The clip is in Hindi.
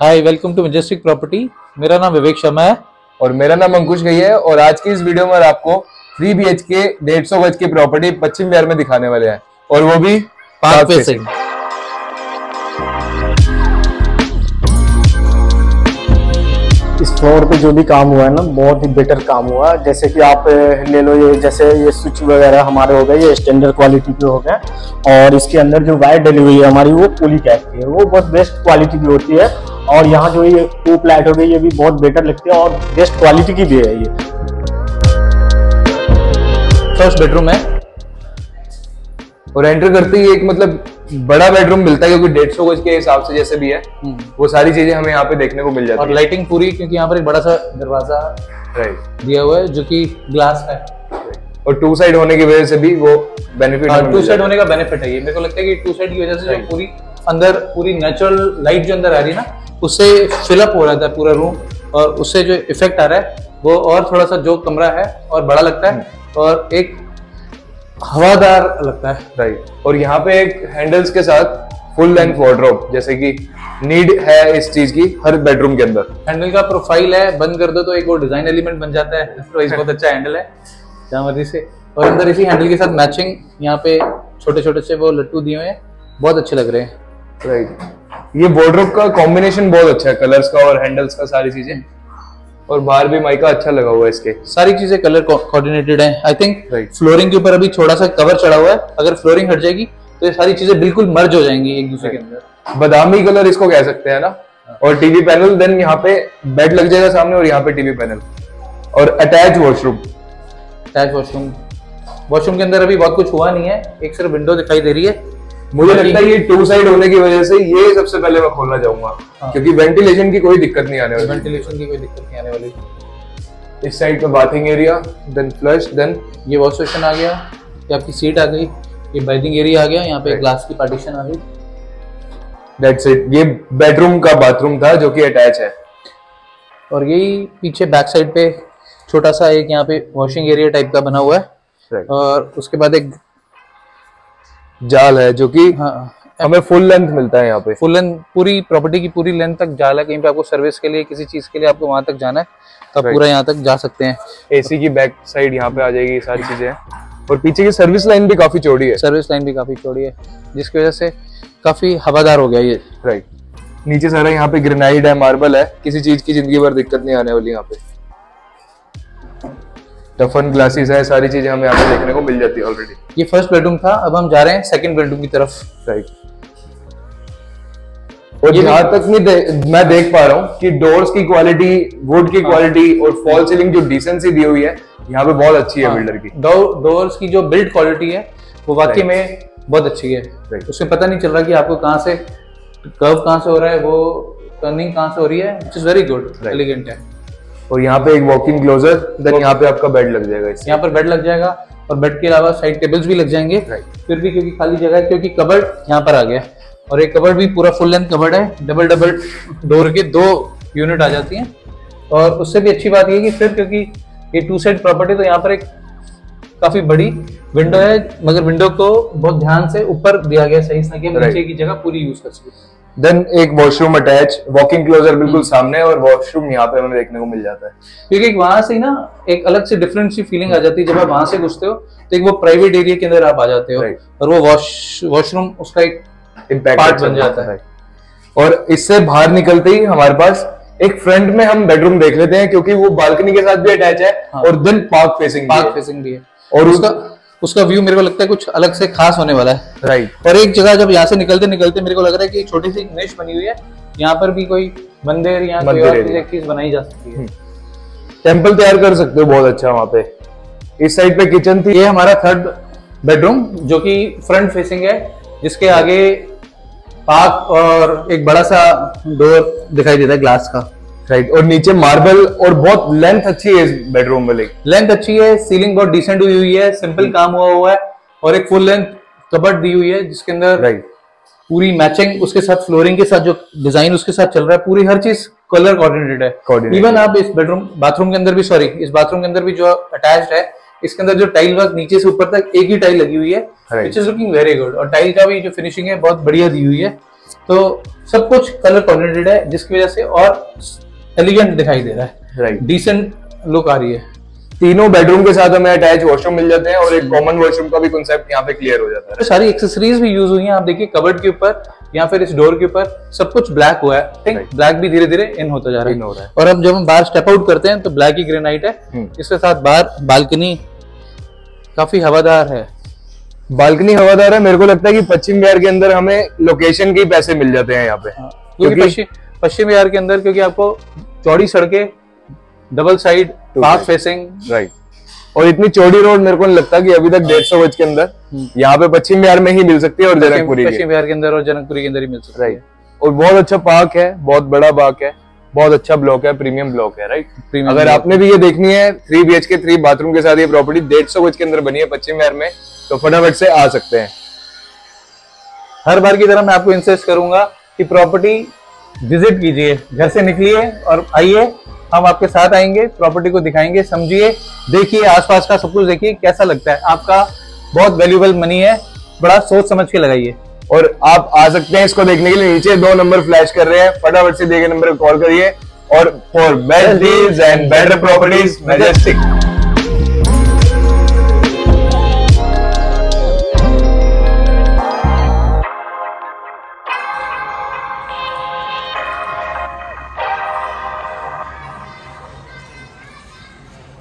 Hi welcome to Majestic property मेरा नाम विवेक शर्मा है। और मेरा नाम अंकुश गई है और आज की इस वीडियो में आपको थ्री बी एच के डेढ़ सौ गज की प्रॉपर्टी पश्चिम बिहार में दिखाने वाले हैं। और वो भी पार्क फेसिंग इस फ्लोर पे जो भी काम हुआ है ना बहुत ही बेटर काम हुआ। जैसे कि आप ले लो ये जैसे ये स्विच वगैरह हमारे हो गए ये स्टैंडर्ड क्वालिटी के हो गए। और इसके अंदर जो वायर डली हुई है हमारी वो पुली टाइप की है। वो बहुत बेस्ट क्वालिटी की होती है। और यहाँ जो ये ट्यूब लाइट हो गई ये भी बहुत बेटर लगती है और बेस्ट क्वालिटी की भी है ये। फ़र्स्ट बेडरूम है। और एंटर करते ही एक मतलब बड़ा बेडरूम मिलता है क्योंकि डेढ़ सौ गज के हिसाब से जैसे भी है वो सारी चीज़ें हमें यहाँ पे देखने को मिल जाती है। और लाइटिंग पूरी क्योंकि यहाँ पर एक बड़ा सा दरवाज़ा दिया हुआ है जो कि ग्लास का है। और टू साइड होने की वजह से भी वो बेनिफिट टू साइड होने का बेनिफिट है ये। मेरे को लगता है कि टू साइड की वजह से पूरी अंदर पूरी नेचुरल लाइट जो अंदर आ रही है ना उससे फिलअप हो रहा था पूरा रूम और उससे जो इफ़ेक्ट आ रहा है वो और थोड़ा सा जो कमरा है और बड़ा लगता है और एक हवादार लगता है। राइट और यहाँ पे एक हैंडल्स के साथ फुल लेंथ वार्डरोब जैसे कि नीड है इस चीज़ की हर बेडरूम के अंदर। हैंडल का प्रोफ़ाइल है बंद कर दो तो एक वो डिज़ाइन एलिमेंट बन जाता है। तो बहुत अच्छा हैंडल है जहाँ मर्ज़ी से। और अंदर इसी हैंडल के साथ मैचिंग यहाँ पे छोटे छोटे से वो लट्टू दिए हुए हैं बहुत अच्छे लग रहे हैं। राइट ये वार्डरोब का कॉम्बिनेशन बहुत अच्छा है कलर्स का और हैंडल्स का सारी चीज़ें। और बाहर भी माइका अच्छा लगा हुआ है इसके। सारी चीज़ें कलर कोऑर्डिनेटेड है। I think. फ्लोरिंग के ऊपर अभी थोड़ा सा कवर चढ़ा हुआ है। अगर फ्लोरिंग हट जाएगी तो ये सारी चीज़ें बिल्कुल मर्ज हो जाएँगी एक दूसरे के अंदर। बादामी कलर इसको कह सकते हैं ना। और टीवी पैनल देन यहाँ पे बेड लग जाएगा सामने और यहाँ पे टीवी पैनल और attach washroom attach washroom washroom के अंदर अभी बहुत कुछ हुआ नहीं है। एक सिर्फ़ विंडो दिखाई दे रही है। मुझे लगता है ये टू साइड होने की वजह से ये सबसे पहले मैं खोलना चाहूँगा। हाँ। क्योंकि वेंटिलेशन की कोई दिक्कत नहीं आने वाली। वेंटिलेशन की कोई दिक्कत नहीं आने वाली। इस साइड पे bathing area then flush then ये वॉश स्टेशन आ गया। ये आपकी सीट आ गई। ये बैथिंग एरिया आ गया। यहाँ पे ग्लास की पार्टीशन आ गई। दैट्स इट ये बेडरूम का बाथरूम था जो कि अटैच है। और यही पीछे बैक साइड पे छोटा सा एक यहाँ पे वॉशिंग एरिया टाइप का बना हुआ है। और उसके बाद एक जाल है जो कि हाँ। हमें फुल लेंथ मिलता है यहाँ पे। फुल लेंथ पूरी प्रॉपर्टी की पूरी लेंथ तक जाल है कहीं पे आपको सर्विस के लिए किसी चीज़ के लिए आपको वहाँ तक जाना है तो आप पूरा यहाँ तक जा सकते हैं। एसी की बैक साइड यहाँ पे आ जाएगी ये सारी चीज़ें। और पीछे की सर्विस लाइन भी काफ़ी चौड़ी है। सर्विस लाइन भी काफ़ी चौड़ी है जिसकी वजह से काफ़ी हवादार हो गया ये। राइट नीचे सारा यहाँ पे ग्रेनाइड है मार्बल है किसी चीज़ की ज़िंदगी भर दिक्कत नहीं आने वाली यहाँ पे। टफन ग्लासेस है सारी चीज़ें हमें यहाँ पे देखने को मिल जाती है ऑलरेडी ये फ़र्स्ट बेडरूम था अब हम जा रहे हैं सेकंड बेडरूम की तरफ़। राइट और ये भी- जहाँ तक मैं दे, मैं देख पा रहा हूँ कि डोर्स की क्वालिटी वुड की क्वालिटी और फॉल सीलिंग जो डिसेंसी दी हुई है यहाँ पे बहुत अच्छी हाँ। है। बिल्डर की। डोर्स की जो बिल्ड क्वालिटी है वो वाकई में बहुत अच्छी है. उसमें पता नहीं चल रहा कि आपको कहाँ से कर्व कहाँ से हो रहा है वो टर्निंग कहाँ से हो रही है which is very good elegant है। और यहाँ पे एक वॉकिंग क्लोजर देन यहाँ पे आपका बेड लग जाएगा इससे। यहाँ पर बेड लग जाएगा और बेड के अलावा साइड टेबल्स भी लग जाएँगे। फिर भी क्योंकि खाली जगह है क्योंकि कबर्ड यहाँ पर आ गया और एक कबर्ड भी पूरा फुल लेंथ कबर्ड है डबल डबल डोर के दो यूनिट आ जाती हैं। और उससे भी अच्छी बात ये कि फिर क्योंकि ये टू साइड प्रॉपर्टी तो यहाँ पर एक काफ़ी बड़ी विंडो है मगर विंडो को बहुत ध्यान से ऊपर दिया गया सही से. नीचे की जगह पूरी यूज़ कर सके। देन एक वॉशरूम अटैच वॉकिंग क्लोजर। बिल्कुल सामने और वॉशरूम यहाँ पे हमें देखने को मिल जाता है क्योंकि वहाँ से ना एक अलग से डिफरेंट सी फीलिंग आ जाती है जब आप वहाँ से घुसते हो तो एक वो प्राइवेट एरिया के अंदर आप आ जाते हो और वो वॉश वॉशरूम उसका एक इम्पैक्ट Part बन जाता है। और इससे बाहर निकलते ही हमारे पास एक फ्रंट में हम बेडरूम देख लेते हैं क्योंकि वो बालकनी के साथ भी अटैच है हाँ। और then park facing park facing भी है और उसका उसका व्यू मेरे को लगता है कुछ अलग से खास होने वाला है। राइट और एक जगह जब यहाँ से निकलते निकलते मेरे को लग रहा है कि छोटी सी निश बनी हुई है। यहाँ पर भी कोई मंदिर या कोई और चीज़ बनाई जा सकती है। टेंपल तैयार कर सकते हो बहुत अच्छा वहाँ पे। इस साइड पे किचन थी। ये हमारा थर्ड बेडरूम जो कि फ्रंट फेसिंग है जिसके आगे पार्क और एक बड़ा सा डोर दिखाई देता है ग्लास का। राइट और नीचे मार्बल और बहुत लेंथ अच्छी है इस बेडरूम में लेकिन लेंथ अच्छी है सीलिंग बहुत डिसेंट हुई हुई है सिंपल काम हुआ हुआ है और एक फुल लेंथ कबर्ड दी हुई है जिसके अंदर राइट पूरी मैचिंग उसके साथ फ्लोरिंग के साथ जो डिज़ाइन उसके साथ चल रहा है पूरी हर चीज़ कलर कोऑर्डिनेटेड है। इवन आप इस बेडरूम बाथरूम के अंदर भी सॉरी इस बाथरूम के अंदर भी जो अटैच्ड है इसके अंदर जो टाइल वर्क नीचे से ऊपर तक एक ही टाइल लगी हुई है. Which is looking very good और टाइल का भी जो फिनिशिंग है बहुत बढ़िया दी हुई है। तो सब कुछ कलर कोऑर्डिनेटेड है जिसकी वजह से और एलिगेंट दिखाई दे रहा है। राइट डिसेंट लुक आ रही है। तीनों बेडरूम के साथ हमें अटैच वॉशरूम मिल जाते हैं और एक कॉमन वॉशरूम का भी कॉन्सेप्ट यहाँ पे क्लियर हो जाता है। सारी एक्सेसरीज भी यूज़ हुई हैं। आप देखिए कबर्ड के ऊपर या फिर इस डोर के ऊपर सब कुछ ब्लैक हुआ है। थिंक ब्लैक भी धीरे धीरे इन होता जा रहा है। हो रहा है। और अब जब हम बाहर स्टेप आउट करते हैं तो ब्लैक ही ग्रेनाइट है। हम्म। इसके साथ बाहर बालकनी काफ़ी हवादार है। बालकनी हवादार है। मेरे को लगता है कि पश्चिम बिहार के अंदर हमें लोकेशन के पैसे मिल जाते हैं यहाँ पे। क्योंकि क्योंकि- पश्चिम बिहार के अंदर क्योंकि आपको चौड़ी सड़कें double side Two facing right और इतनी चौड़ी रोड मेरे को नहीं लगता कि अभी तक डेढ़ सौ गज के अंदर यहाँ पे पश्चिम बिहार में ही मिल सकती है और जनकपुरी पश्चिम बिहार के अंदर और जनकपुरी के अंदर ही मिल सकती है। और बहुत अच्छा पार्क है बहुत बड़ा पार्क है बहुत अच्छा ब्लॉक है प्रीमियम ब्लॉक है राइट Premium अगर आपने भी ये देखनी है three B H K three bathroom के साथ ये प्रॉपर्टी डेढ़ सौ गज के अंदर बनी है पश्चिम बिहार में तो फटाफट से आ सकते हैं। हर बार की तरह मैं आपको इंसिस्ट करूँगा कि प्रॉपर्टी विज़िट कीजिए घर से निकलिए और आइए। हम आपके साथ आएँगे प्रॉपर्टी को दिखाएँगे समझिए। देखिए आसपास का सब कुछ देखिए कैसा लगता है। आपका बहुत वैल्यूबल मनी है बड़ा सोच समझ के लगाइए। और आप आ सकते हैं इसको देखने के लिए नीचे दो नंबर फ्लैश कर रहे हैं। फटाफट से दिए गए नंबर कॉल करिए। और for best deals and better properties Majestic